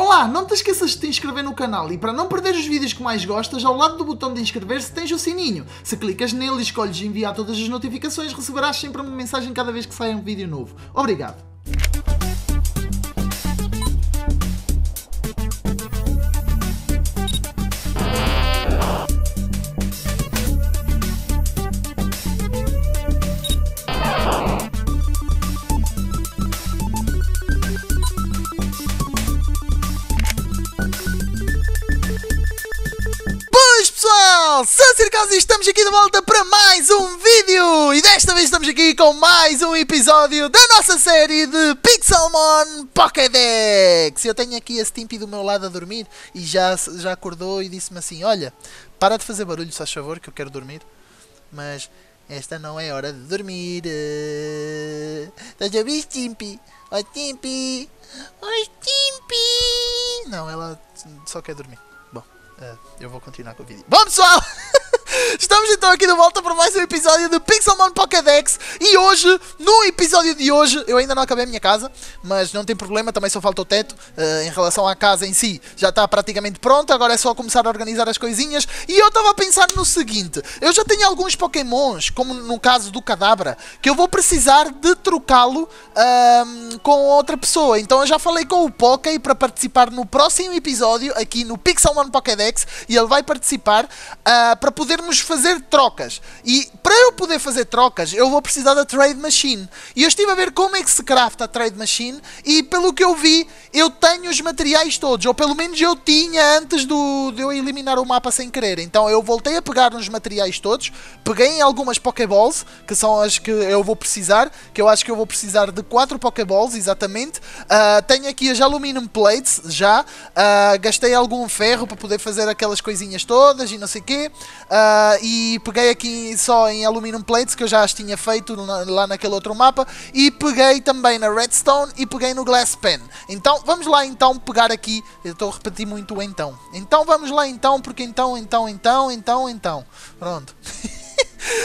Olá, não te esqueças de te inscrever no canal e para não perder os vídeos que mais gostas, ao lado do botão de inscrever-se tens o sininho. Se clicas nele e escolhes enviar todas as notificações, receberás sempre uma mensagem cada vez que sair um vídeo novo. Obrigado. E estamos aqui de volta para mais um vídeo E desta vez estamos aqui com mais um episódio da nossa série de Pixelmon Pokédex Eu tenho aqui a Stimpy do meu lado a dormir e já, já acordou e disse-me assim Olha, para de fazer barulho, se faz favor, que eu quero dormir Mas esta não é hora de dormir. Estás a ouvir, Stimpy? Oi, Stimpy! Oi, Stimpy! Não, ela só quer dormir Bom, eh, eu vou continuar com o vídeo. Bom pessoal, estamos então aqui de volta para mais um episódio do Pixelmon Pokédex e hoje, no episódio de hoje, eu ainda não acabei a minha casa, mas não tem problema, também só falta o teto. eh, em relação à casa em si, já está praticamente pronta, agora é só começar a organizar as coisinhas. E eu estava a pensar no seguinte: eu já tenho alguns Pokémons, como no caso do Cadabra, que eu vou precisar de trocá-lo com outra pessoa. Então eu já falei com o Poké para participar no próximo episódio aqui no Pixelmon Pokédex e ele vai participar ah, para podermos fazer trocas. E para eu poder fazer trocas, eu vou precisar da Trade Machine. E eu estive a ver como é que se crafta a Trade Machine e pelo que eu vi, eu tenho os materiais todos, ou pelo menos eu tinha antes do, de eu eliminar o mapa sem querer. Então eu voltei a pegar nos materiais todos, peguei algumas Pokéballs, que são as que eu vou precisar, que eu acho que eu vou precisar de 4 Pokéballs, exatamente. Ah, tenho aqui as Aluminum Plates, já. Ah, gastei algum ferro para poder fazer aquelas coisinhas todas e não sei o quê. Ah, e peguei aqui só em Aluminum Plates, que eu já as tinha feito na- lá naquele outro mapa. E peguei também na Redstone e peguei no Glass Pen. Então vamos lá então pegar aqui. Eu estou a repetir muito o então. Então vamos lá então, porque então, então, então, então, então. Pronto.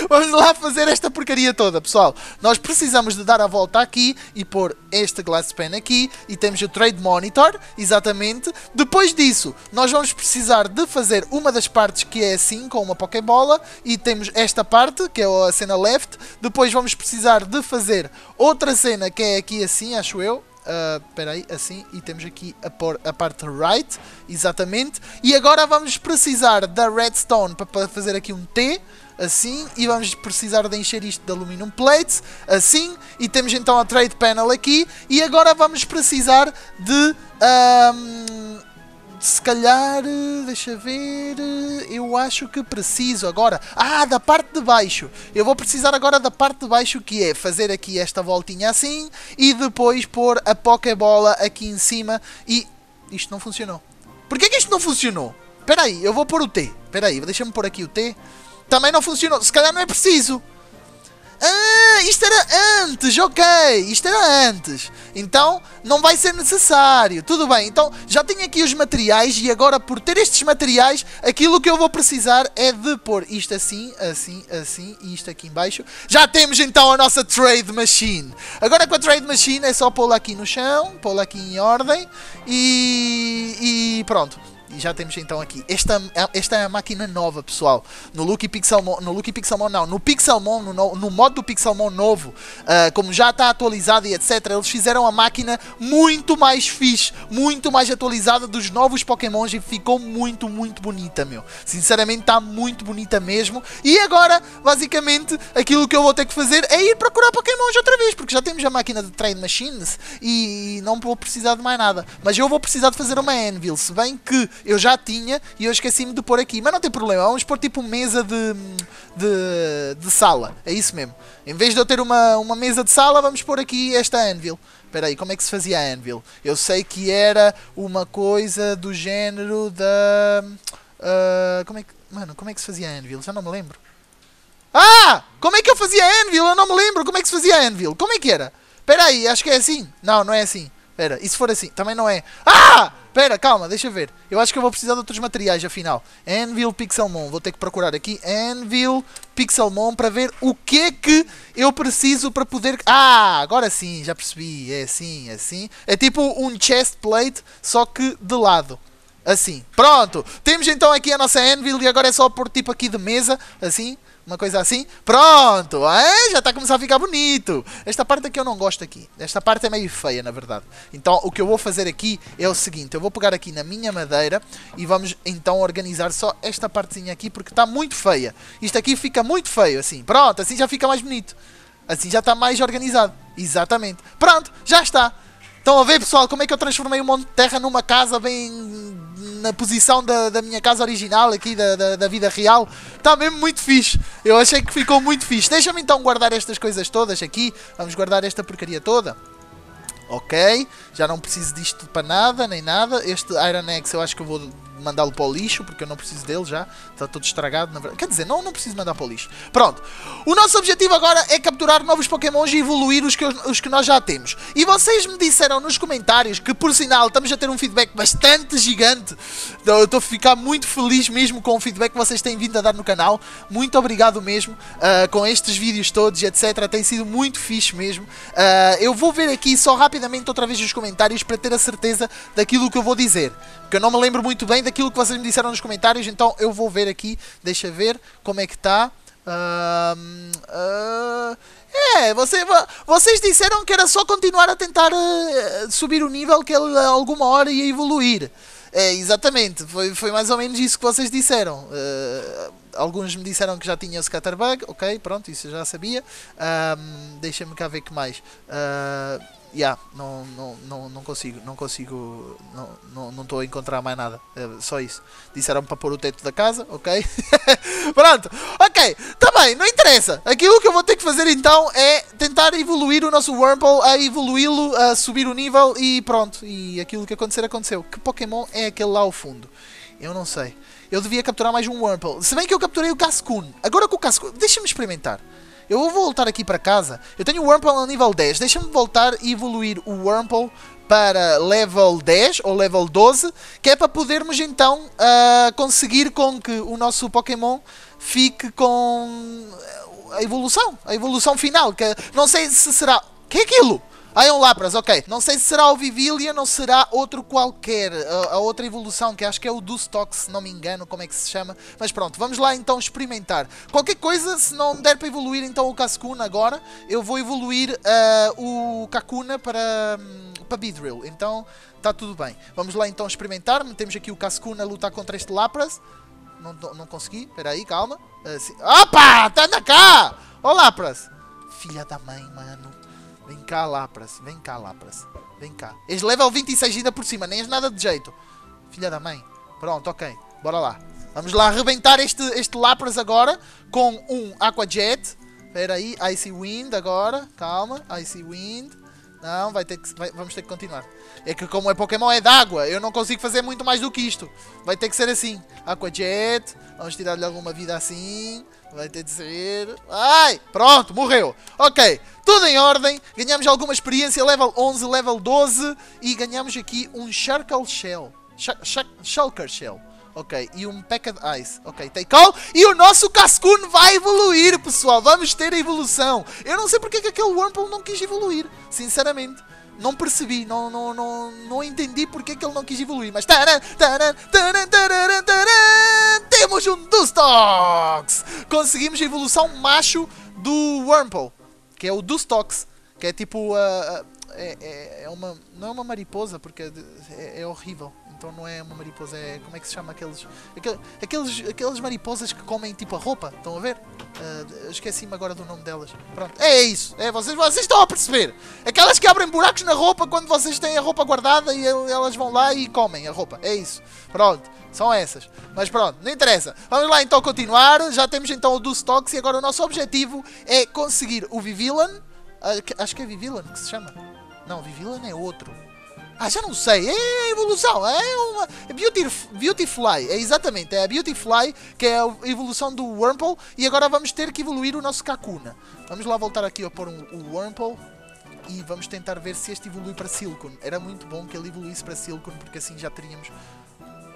Vamos lá fazer esta porcaria toda, pessoal. Nós precisamos de dar a volta aqui e pôr este glass pen aqui e temos o trade monitor, exatamente. Depois disso, nós vamos precisar de fazer uma das partes que é assim, com uma Pokébola, e temos esta parte, que é a cena left. Depois vamos precisar de fazer outra cena que é aqui assim, acho eu. Ah, Espera aí, assim, e temos aqui a, por, a parte right, exatamente. E agora vamos precisar da redstone para fazer aqui um T, assim, e vamos precisar de encher isto de aluminum plates, assim, e temos então a trade panel aqui, e agora vamos precisar de, ahm, se calhar, deixa ver, eu acho que preciso agora, ah, da parte de baixo, eu vou precisar agora da parte de baixo que é fazer aqui esta voltinha assim, e depois pôr a Pokébola aqui em cima, e isto não funcionou. Porquê que isto não funcionou? Espera aí, eu vou pôr o T, espera aí, deixa-me pôr aqui o T, também não funcionou. Se calhar não é preciso. Ah, isto era antes, ok. Isto era antes. Então não vai ser necessário. Tudo bem. Então já tenho aqui os materiais e agora por ter estes materiais, aquilo que eu vou precisar é de pôr isto assim, assim, assim e isto aqui em baixo. Já temos então a nossa trade machine. Agora com a trade machine é só pô-la aqui no chão, pô-la aqui em ordem e, e pronto. Já temos então aqui. Esta, esta é a máquina nova, pessoal. No Lucky Pixelmon. No Lucky Pixelmon não. No Pixelmon, no, no, modo do Pixelmon novo, ah, como já está atualizado e etc. Eles fizeram a máquina muito mais fixe, muito mais atualizada dos novos Pokémons e ficou muito, muito bonita, meu. Sinceramente está muito bonita mesmo. E agora, basicamente, aquilo que eu vou ter que fazer é ir procurar Pokémons outra vez, porque já temos a máquina de Train Machines e não vou precisar de mais nada. Mas eu vou precisar de fazer uma Anvil, se bem que eu já tinha e eu esqueci-me de pôr aqui. Mas não tem problema, vamos pôr tipo mesa de, de, de sala. É isso mesmo. Em vez de eu ter uma, uma mesa de sala, vamos pôr aqui esta Anvil. Espera aí, como é que se fazia a Anvil? Eu sei que era uma coisa do género da... ah, como é que... Mano, como é que se fazia a Anvil? Já não me lembro. Ah! Como é que eu fazia a Anvil? Eu não me lembro como é que se fazia a Anvil. Como é que era? Espera aí, acho que é assim. Não, não é assim. Espera, e se for assim? Também não é. Ah! Espera, calma, deixa ver. Eu acho que eu vou precisar de outros materiais, afinal. Anvil Pixelmon. Vou ter que procurar aqui Anvil Pixelmon para ver o que é que eu preciso para poder... Ah, agora sim, já percebi. É assim, é assim. É tipo um chest plate, só que de lado. Assim. Pronto. Temos então aqui a nossa Anvil e agora é só pôr tipo aqui de mesa, assim uma coisa assim. Pronto, é, já está a começar a ficar bonito. Esta parte aqui eu não gosto aqui. Esta parte é meio feia, na verdade. Então, o que eu vou fazer aqui é o seguinte. Eu vou pegar aqui na minha madeira e vamos então organizar só esta partezinha aqui, porque está muito feia. Isto aqui fica muito feio, assim. Pronto, assim já fica mais bonito. Assim já está mais organizado. Exatamente. Pronto, já está. Estão a ver, pessoal, como é que eu transformei um monte terra numa casa bem na posição da, da minha casa original aqui, da, da, da, vida real? Está mesmo muito fixe. Eu achei que ficou muito fixe. Deixa-me então guardar estas coisas todas aqui. Vamos guardar esta porcaria toda. Ok, já não preciso disto para nada, nem nada. Este Iron Axe eu acho que eu vou mandá-lo para o lixo, porque eu não preciso dele já. Está todo estragado, na verdade. Quer dizer, não, não preciso mandar para o lixo. Pronto. O nosso objetivo agora é capturar novos Pokémons e evoluir os que, os que nós já temos. E vocês me disseram nos comentários que, por sinal, estamos a ter um feedback bastante gigante. Eu estou a ficar muito feliz mesmo com o feedback que vocês têm vindo a dar no canal. Muito obrigado mesmo uh, com estes vídeos todos, etc. Tem sido muito fixe mesmo. Uh, eu vou ver aqui só rapidamente outra vez os comentários para ter a certeza daquilo que eu vou dizer. Porque eu não me lembro muito bem daquilo que vocês me disseram nos comentários, então eu vou ver aqui, deixa ver como é que está. Uh, uh, é, você, vocês disseram que era só continuar a tentar uh, subir o nível que ele alguma hora ia evoluir. É, exatamente, foi, foi mais ou menos isso que vocês disseram. Uh, alguns me disseram que já tinha o Scatterbug, ok, pronto, isso eu já sabia. Deixa-me cá ver que mais. Yeah, não, não, não, não consigo, não consigo, não estou não, a encontrar mais nada, é só isso. Disseram para pôr o teto da casa, ok? Pronto, ok, tá bem, não interessa. Aquilo que eu vou ter que fazer então é tentar evoluir o nosso Wurmple, a evoluí-lo, a subir o nível e pronto. E aquilo que acontecer, aconteceu. Que Pokémon é aquele lá ao fundo? Eu não sei. Eu devia capturar mais um Wurmple. Se bem que eu capturei o Cascoon. Agora com o Cascoon, deixa-me experimentar. Eu vou voltar aqui para casa. Eu tenho o Wurmple a nível 10. Deixa-me voltar e evoluir o Wurmple para level 10 ou level 12, que é para podermos então uh, conseguir com que o nosso Pokémon fique com a evolução, a evolução final, que não sei se será... que é aquilo? Ah, é um Lapras, ok. Não sei se será o Vivilion ou será outro qualquer. A, a, outra evolução, que acho que é o Dustox, se não me engano, como é que se chama. Mas pronto, vamos lá então experimentar. Qualquer coisa, se não der para evoluir então o Cascuna agora, eu vou evoluir uh, o Kakuna para, um, para Beedrill. Então, está tudo bem. Vamos lá então experimentar. Metemos aqui o Cascuna a lutar contra este Lapras. Não, não consegui, espera aí, calma. Assim. Opa, tá anda cá! Ó Lapras! Filha da mãe, mano. Vem cá, Lapras. Vem cá, Lapras. Vem cá. És level 26 ainda por cima. Nem és nada de jeito. Filha da mãe. Pronto, ok. Bora lá. Vamos lá arrebentar este, este Lapras agora com um Aqua Jet. Espera aí. Icy Wind agora. Calma. Icy Wind. Não, vai ter que, vai, vamos ter que continuar. É que como é Pokémon é d'água, eu não consigo fazer muito mais do que isto. Vai ter que ser assim. Aqua Jet. Vamos tirar-lhe alguma vida assim. Vai ter de ser... Ai! Pronto, morreu. Ok, tudo em ordem. Ganhamos alguma experiência, level 11, level 12. E ganhamos aqui um Sharkle Shell. Shulker Shell. Ok, e um Packed Ice. Ok, take all. E o nosso Cascoon vai evoluir, pessoal. Vamos ter a evolução. Eu não sei porque é que aquele Wurmple não quis evoluir. Sinceramente. Não percebi, não, não, não, não entendi porque é que ele não quis evoluir. Mas taran, taran, taran, taran, taran, temos um Dustox! Conseguimos a evolução macho do Wurmple, que é o Dustox, que é tipo. Uh, é, é, é, uma. Não é uma mariposa, porque é, é horrível então não é uma mariposa, é. Como é que se chama aqueles. Aqueles, aqueles mariposas que comem tipo a roupa, estão a ver? Uh, Esqueci-me agora do nome delas. Pronto, é isso, é, vocês, vocês estão a perceber. Aquelas que abrem buracos na roupa quando vocês têm a roupa guardada e elas vão lá e comem a roupa. É isso. Pronto, são essas. Mas pronto, não interessa. Vamos lá então continuar. Já temos então o Dustox e agora o nosso objetivo é conseguir o Vivilan. Uh, acho que é Vivilan que se chama. Não, Vivilan é outro. Ah, já não sei. É evolução. É uma. É Beauty, Beautyfly. É exatamente. É a Beautyfly, que é a evolução do Wurmple. E agora vamos ter que evoluir o nosso Kakuna. Vamos lá voltar aqui a pôr um, o Wurmple. e vamos tentar ver se este evolui para Silicon. Era muito bom que ele evoluísse para Silicon, porque assim já teríamos...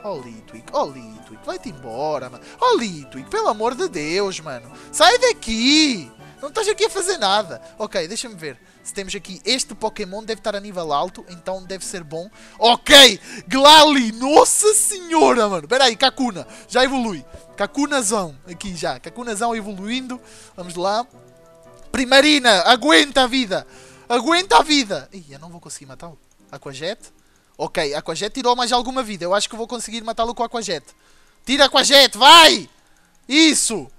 Oh, Litwick, oh, Litwick, vai-te embora, mano. Oh, Litwick, pelo amor de Deus, mano. Sai daqui! Não estás aqui a fazer nada. Ok, deixa-me ver. Se temos aqui este Pokémon, deve estar a nível alto, então deve ser bom. Ok, Glalie, nossa senhora, mano. Espera aí, Kakuna, já evolui. Kakunazão, aqui já. Kakunazão evoluindo. Vamos lá. Primarina, aguenta a vida. Aguenta a vida. Ih, eu não vou conseguir matá-lo. Aquajet. Ok, Aquajet tirou mais alguma vida. Eu acho que vou conseguir matá-lo com Aquajet. Tira Aquajet, vai! Isso!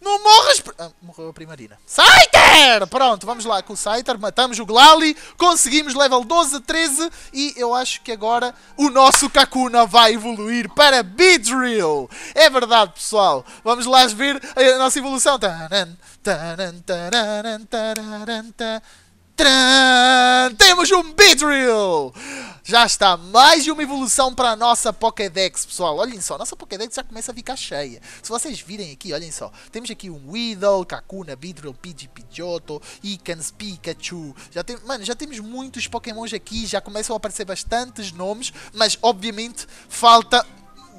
Não morras... Ah, morreu a Primarina. Scyther! Pronto, vamos lá com o Scyther. Matamos o Glalie. Conseguimos level 12 a 13. E eu acho que agora o nosso Kakuna vai evoluir para Beedrill. É verdade, pessoal. Vamos lá ver a nossa evolução. Taran, taran, taran. Temos um Beedrill! Já está, mais de uma evolução para a nossa Pokédex, pessoal. Olhem só, nossa Pokédex já começa a ficar cheia. Se vocês virem aqui, olhem só. Temos aqui um Weedle, Kakuna, Beedrill, Pidgey, Pidgeotto, Ikans, Pikachu. Já tem, mano, já temos muitos Pokémons aqui, já começam a aparecer bastantes nomes, mas obviamente falta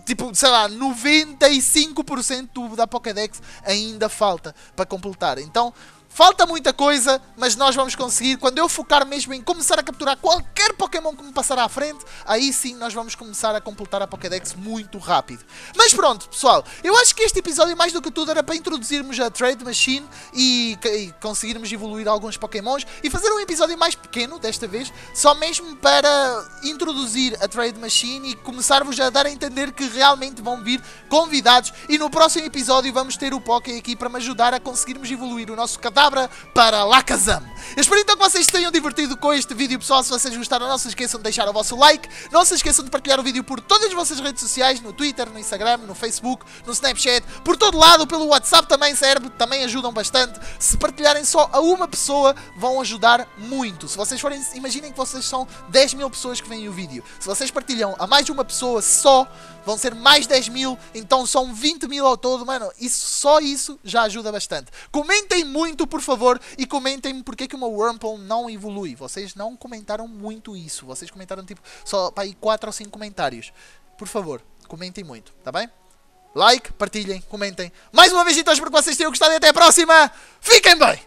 tipo, sei lá, 95% da Pokédex ainda falta para completar. Então, Falta muita coisa, mas nós vamos conseguir. Quando eu focar mesmo em começar a capturar qualquer Pokémon que me passar à frente, aí sim nós vamos começar a completar a Pokédex muito rápido. Mas pronto, pessoal, eu acho que este episódio, mais do que tudo, era para introduzirmos a Trade Machine e, e conseguirmos evoluir alguns Pokémons e fazer um episódio mais pequeno, desta vez, só mesmo para introduzir a Trade Machine e começar-vos a dar a entender que realmente vão vir convidados. E no próximo episódio vamos ter o Poké aqui para me ajudar a conseguirmos evoluir o nosso cadáver para Lakazam. Eu espero então que vocês tenham divertido com este vídeo, pessoal. Se vocês gostaram, não se esqueçam de deixar o vosso like. Não se esqueçam de partilhar o vídeo por todas as vossas redes sociais, no Twitter, no Instagram, no Facebook, no Snapchat, por todo lado, pelo WhatsApp também serve, também ajudam bastante. Se partilharem só a uma pessoa, vão ajudar muito. Se vocês forem, imaginem que vocês são 10 mil pessoas que veem o vídeo. Se vocês partilham a mais de uma pessoa só, vão ser mais 10 mil, então são 20 mil ao todo, mano. Isso, só isso já ajuda bastante. Comentem muito, por favor, e comentem porque é que uma Wurmple não evolui. Vocês não comentaram muito isso. Vocês comentaram tipo só para aí 4 ou 5 comentários. Por favor, comentem muito, tá bem? Like, partilhem, comentem. Mais uma vez então, espero que vocês tenham gostado e até a próxima. Fiquem bem!